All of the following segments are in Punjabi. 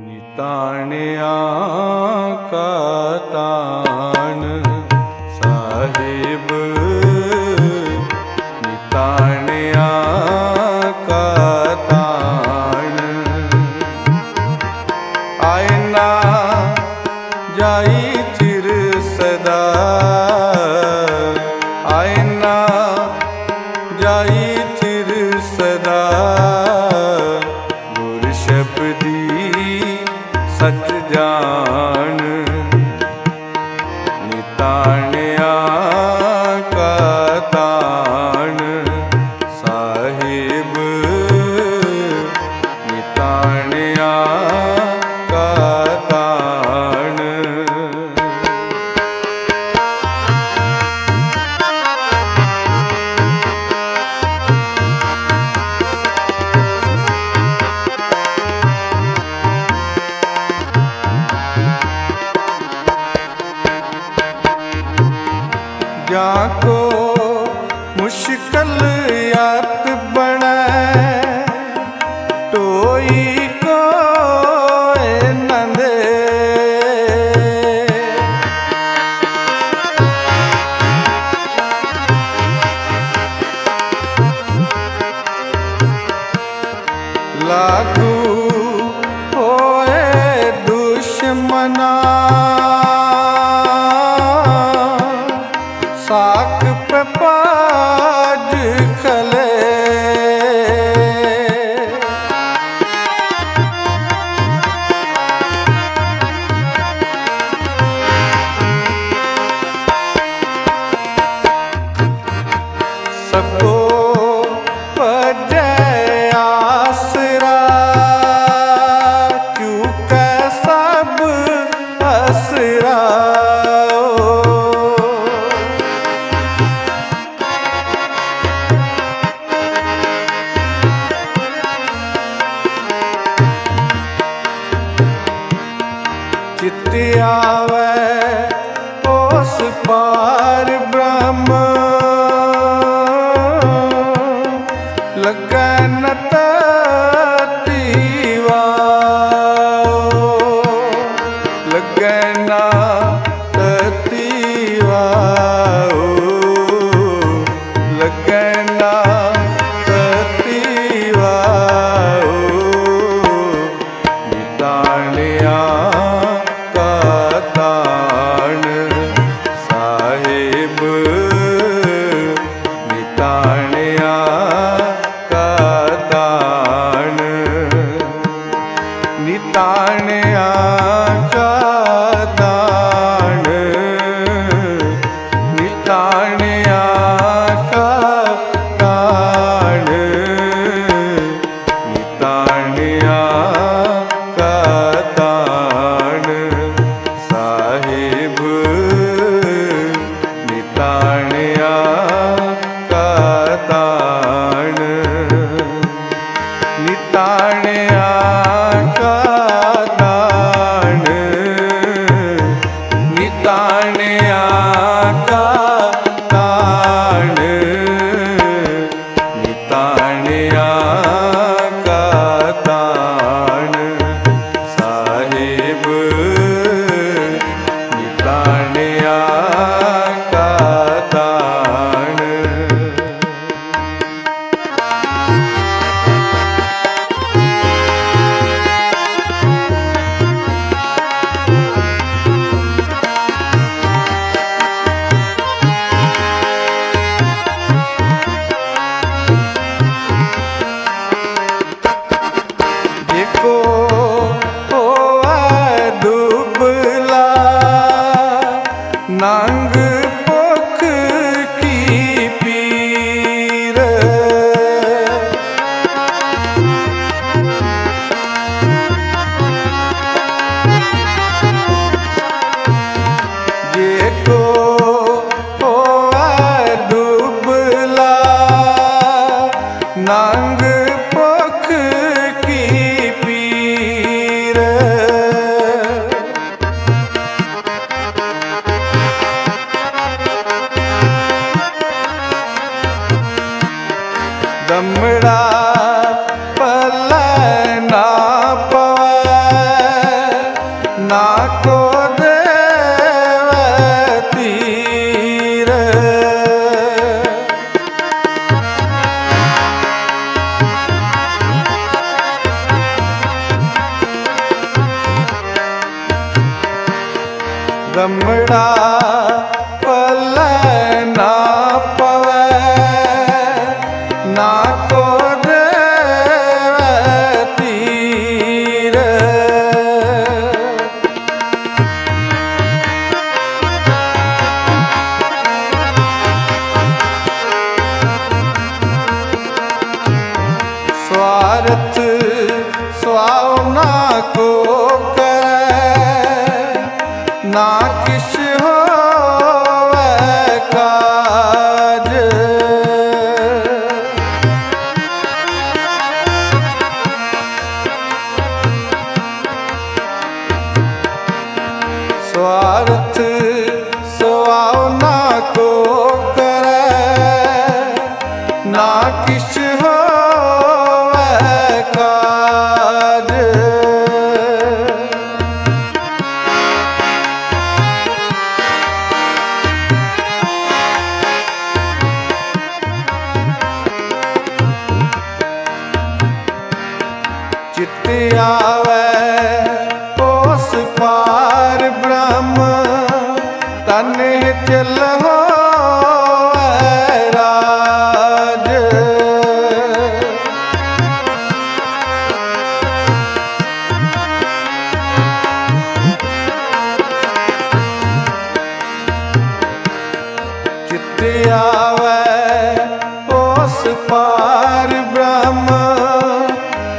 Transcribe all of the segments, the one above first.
ਨਿਤਾਣਿਆ ਕਾ ਸਾਹਿਬ ਨਿਤਾਣਿਆ ਕਾ ਸਦਾ ਆਏ ਜਾਈ ਚਿਰ ਸਦਾ। ਗੁਰ ਸ਼ਬਦੀ ਸੱਚ ਜਾਣ। ਤਾਣਿਆ ਨਾ ਪਵੈ ਨਾ ਕੋ ਚਿਤ ਆਵੇ ਉਸ ਪਾਰ ਬ੍ਰਹਮ ਤਨ ਚਲ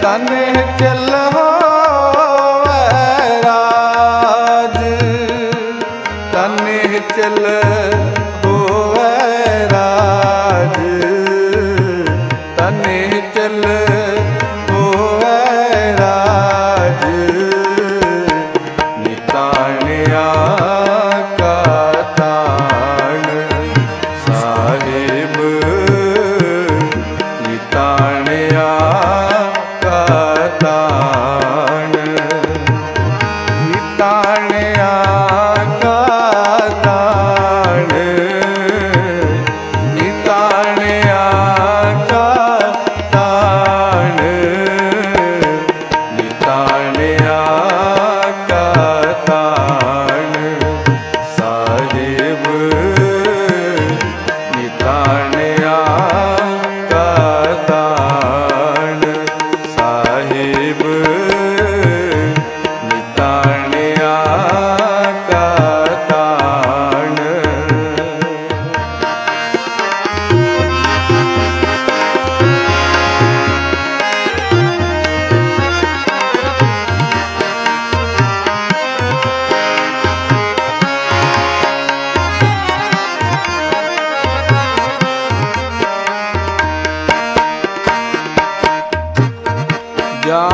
ਤਨ ਚਲ ਤਨ ਚਲ já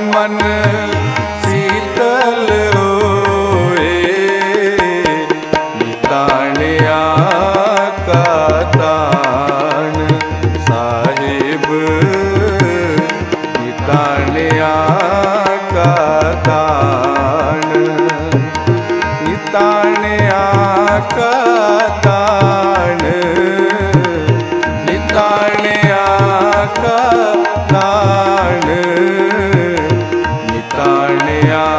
ਮਨ ਨਿਤਾਣਿਆ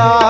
ਚਿਤ